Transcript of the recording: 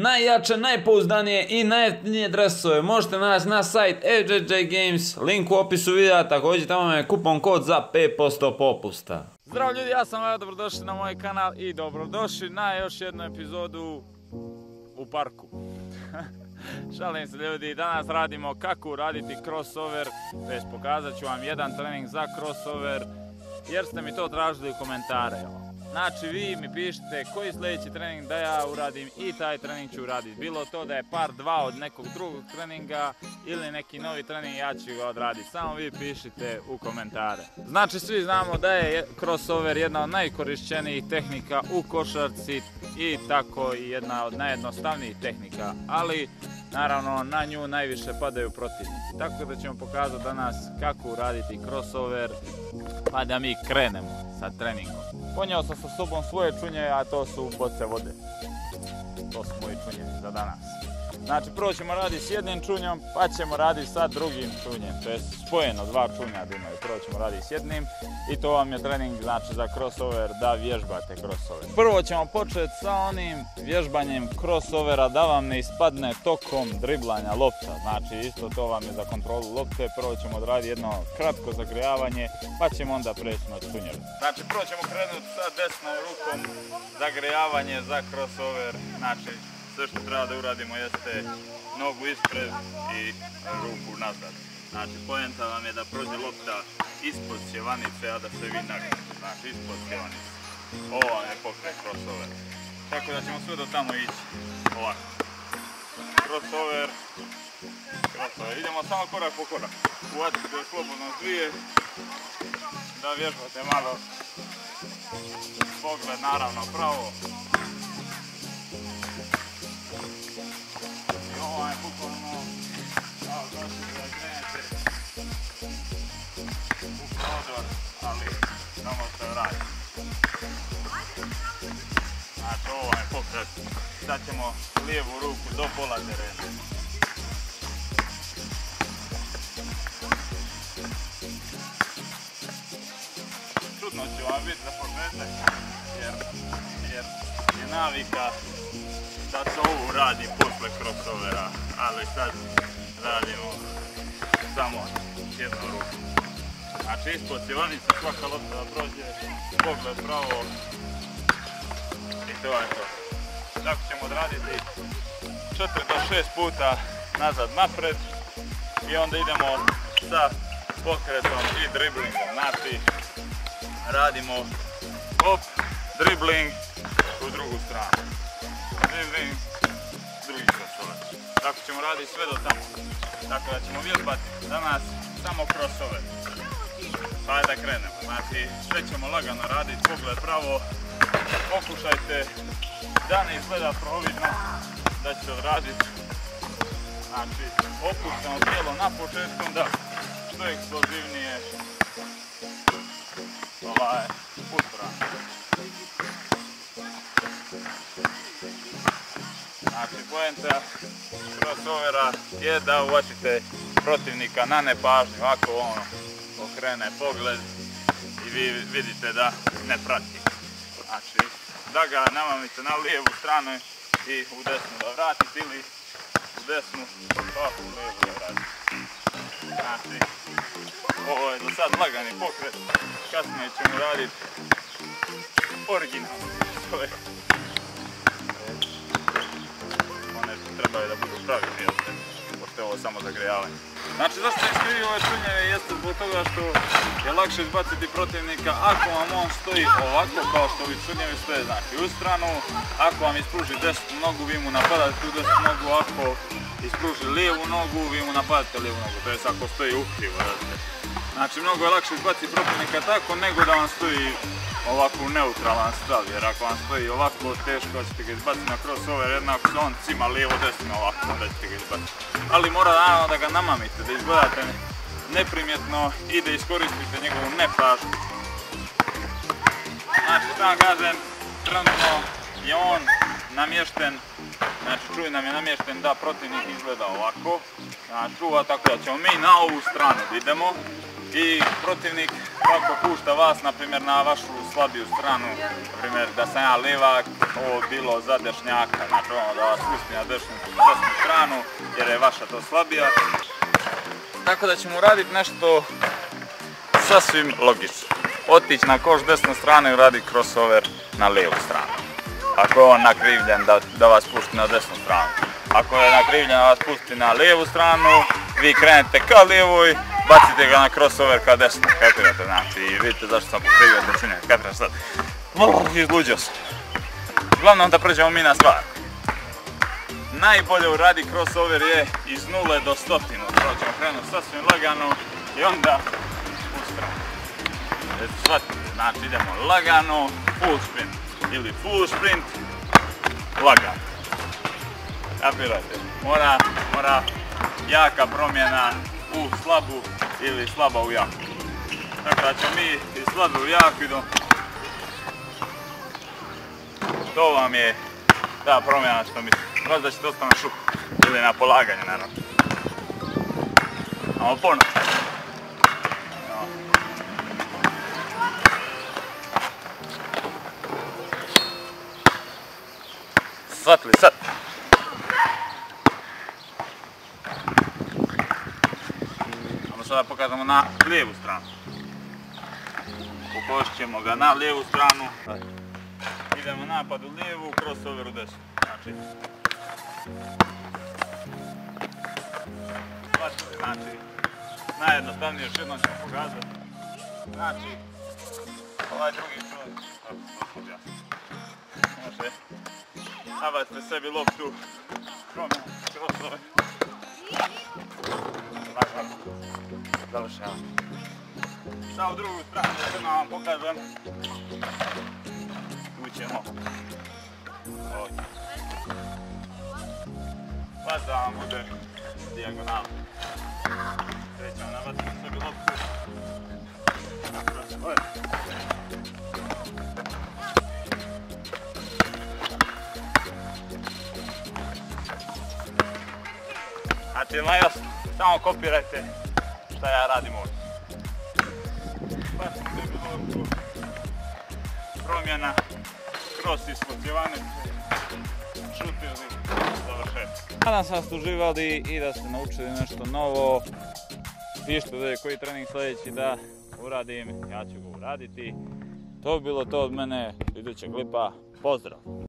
Najjače, najpouzdanije i najjeftinije dresove možete naći na sajt FJJ Games, link u opisu videa, također tamo je kupon kod za 5% popusta. Zdravo ljudi, ja sam Vajo, dobrodošli na moj kanal i dobrodošli na još jednu epizodu u parku. Šalim se ljudi, danas radimo kako raditi crossover, već pokazat ću vam jedan trening za crossover, jer ste mi to tražili u komentare. Znači vi mi pišete koji sljedeći trening da ja uradim i taj trening ću uraditi. Bilo to da je par dva od nekog drugog treninga ili neki novi trening ja ću ga odraditi. Samo vi pišite u komentare. Znači svi znamo da je crossover jedna od najkorišćenijih tehnika u košarci i tako i jedna od najjednostavnijih tehnika. Ali naravno na nju najviše padaju protivnici. Tako da ćemo pokazati danas kako uraditi crossover pa da mi krenemo sa treningom. Ponijao sam sa sobom svoje čunje, a to su boce vode. To su moji čunje za danas. Znači prvo ćemo raditi s jednim čunjom, pa ćemo raditi sa drugim čunjem. To je spojeno dva čunja da imaju. Prvo ćemo raditi s jednim i to vam je trening znači za crossover da vježbate crossover. Prvo ćemo početi sa onim vježbanjem crossovera da vam ne ispadne tokom driblanja lopta. Znači isto to vam je za kontrolu lopte. Prvo ćemo odraditi jedno kratko zagrijavanje pa ćemo onda preći na čunjeve. Znači prvo ćemo krenuti sa desnom rukom zagrijavanje za crossover. Znači sve što treba da uradimo jeste nogu ispred i ruku nazad. Znači poenta vam je da prođe lopta ispod sjevanice, a da se vi nagnete. Znači ispod sjevanice. Ovo vam je pokret crossover. Tako da ćemo sve do tamo ići ovako. Crossover, crossover. Idemo samo korak po korak. Uvatite slobodno dvije. Da vježbate malo pogled naravno pravo, sad ćemo lijevu ruku do pola terena. Čudno će vam biti za početak, jer, jer je navika da se ovo radi posle crossovera, ali sad radimo samo jednu ruku. Znači ispod cjevanica svaka lopta da prođe, pogled pravo i to je to. Tako ćemo odraditi 4 do 6 puta nazad napred i onda idemo sa pokretom i driblingom. Znači radimo hop, dribling u drugu stranu dribling, drugi crossover. Tako ćemo raditi sve do tamo. Tako da ćemo vježbati danas samo crossover. Pa da krenemo. Znači sve ćemo lagano raditi, pogled pravo. Pokušajte da ne izgleda providno da ćete odraditi. Znači opušteno tijelo na početku da što eksplozivnije ovaj, Znači poenta crossovera je da uvačite protivnika na nepažnju, ako on okrene pogled i vi vidite da ne prati. Znači da ga namamite na lijevu stranu i u desnu da vratite ili u desnu pa u lijevu da vratite. Znači ovo je do sad lagani pokret, kasnije ćemo raditi originalno da budu pravi jeste, pošto je ovo samo zagrijavanje. Znači zašto iskrivio ove čunjeve jeste zbog toga što je lakše izbaciti protivnika ako vam on stoji ovako kao što ovi čunjevi stoje znači u stranu, ako vam ispruži desnu nogu vi mu napadate tu desnu nogu, ako ispruži lijevu nogu vi mu napadate lijevu nogu, to je ako stoji ukrivo. Znači mnogo je lakše izbaciti protivnika tako nego da vam stoji ovako neutralan stav, jer ako vam stoji ovako teško ćete ga izbaciti na crossover, jednako se on cima lijevo desno ovako, onda ćete ga izbaciti. Ali mora naravno da ga namamite, da izgledate neprimjetno i da iskoristite njegovu nepažnju. Znači što vam kažem, trenutno je on namješten, znači čuj nam je namješten da protivnik izgleda ovako, znači čuva tako da ćemo mi na ovu stranu idemo, i protivnik kako pušta vas, na primjer, na vašu slabiju stranu, na primjer, da sam ja levak, ovo bilo za dešnjaka, znači ono da vas pusti na desnu, stranu, jer je vaša to slabija. Tako da ćemo uraditi nešto sasvim logično. Otići na koš desne strane i uraditi crossover na lijevu stranu. Ako je on nakrivljen da, da vas pusti na desnu stranu. Ako je nakrivljen da vas pusti na lijevu stranu, vi krenete ka lijevoj, bacite ga na crossover ka desno, kapirate, znači i vidite zašto sam pokrivio težine, kapiraš sad. Oh, izluđio sam. Uglavnom da pređemo mi na stvar. Najbolje uradi crossover je iz 0 do 100. Prvo ćemo krenuti sasvim lagano i onda ustrano. Jeste shvatili? Znači idemo lagano, full sprint. Ili full sprint, lagano. Kapirate? Mora, mora jaka promjena u slabu ili slaba u jaku. Tako da ćemo mi iz slabe u jaku. To vam je ta promjena što mi možda ćete ostati na šuku ili na polaganje naravno. Amo ponovno. No. Shvatili sad? Sada pokazamo na lijevu stranu. Pokošit ćemo ga na lijevu stranu. Idemo napad u lijevu, crossover u desnu. Znači, znači, najjednostavnije još jednom ćemo pokazati. Znači, ovaj drugi čovjek, objasniti. Može, nabacite sebi loptu, promjena, crossover. Lagano, završavam. Sad u drugu stranu, da jednom vam pokažem. Tu ćemo. Ovdje. Pa da vam bude dijagonal. Krećemo nabaciti sebi loptu. Ovdje. Samo kopirajte šta ja radim ovdje. Promjena, cross ispod cjevanice, šutili, završetak. Nadam se da ste uživali i da ste naučili nešto novo. Pišite da je koji trening sljedeći da uradim, ja ću ga uraditi. To bi bilo to od mene, idućeg klipa, pozdrav!